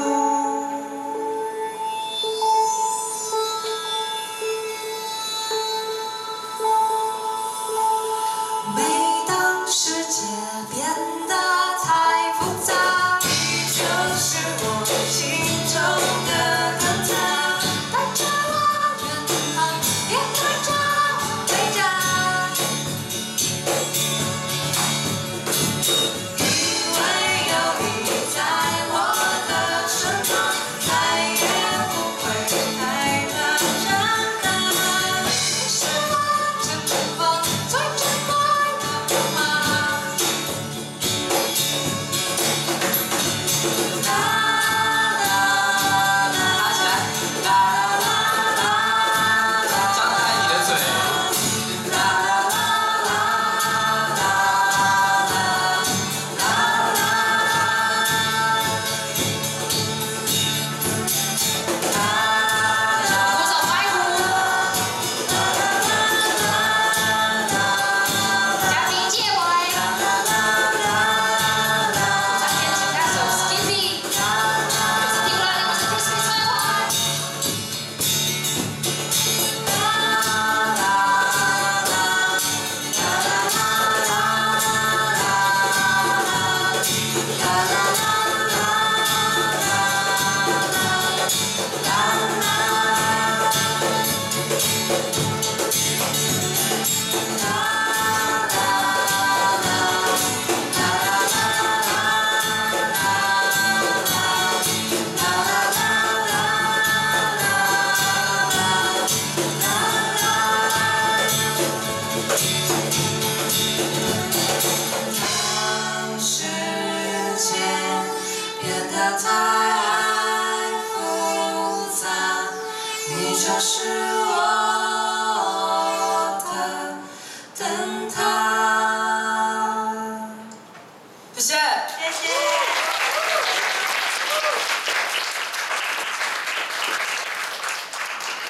Oh. 当世界变得太复杂你就是